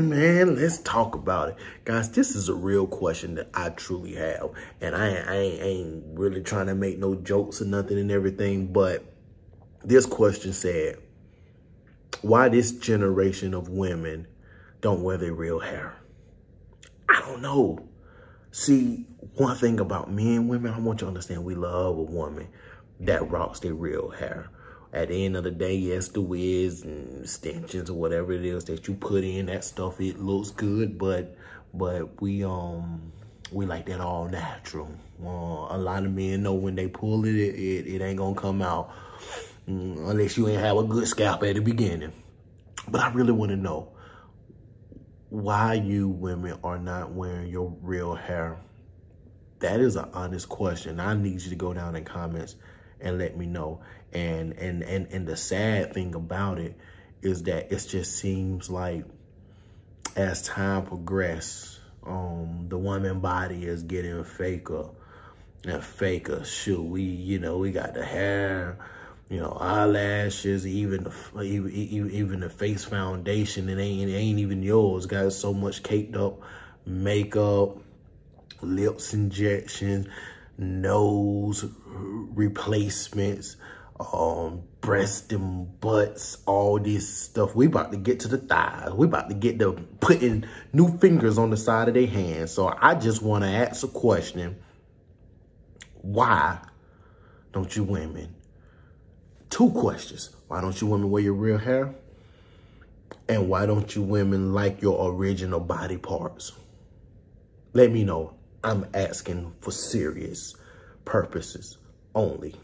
man, let's talk about it. Guys, this is a real question that I truly have. And I, I, ain't, I ain't really trying to make no jokes or nothing and everything, but this question said, why this generation of women don't wear their real hair? I don't know. See, one thing about men and women, I want you to understand we love a woman that rocks their real hair. At the end of the day, yes, the wigs and extensions or whatever it is that you put in, that stuff, it looks good, but but we um we like that all natural. Uh, a lot of men know when they pull it, it, it, it ain't gonna come out mm, unless you ain't have a good scalp at the beginning. But I really want to know why you women are not wearing your real hair. That is an honest question. I need you to go down in comments and let me know. And and and and the sad thing about it is that it just seems like as time progresses, um, the woman body is getting faker and faker. Shoot, we you know we got the hair, you know eyelashes, even the even even the face foundation. It ain't it ain't even yours. Got so much caked up makeup, lips injections nose replacements, um, breast and butts, all this stuff. We about to get to the thighs. We about to get to putting new fingers on the side of their hands. So I just want to ask a question. Why don't you women? Two questions. Why don't you women wear your real hair? And why don't you women like your original body parts? Let me know. I'm asking for serious purposes only.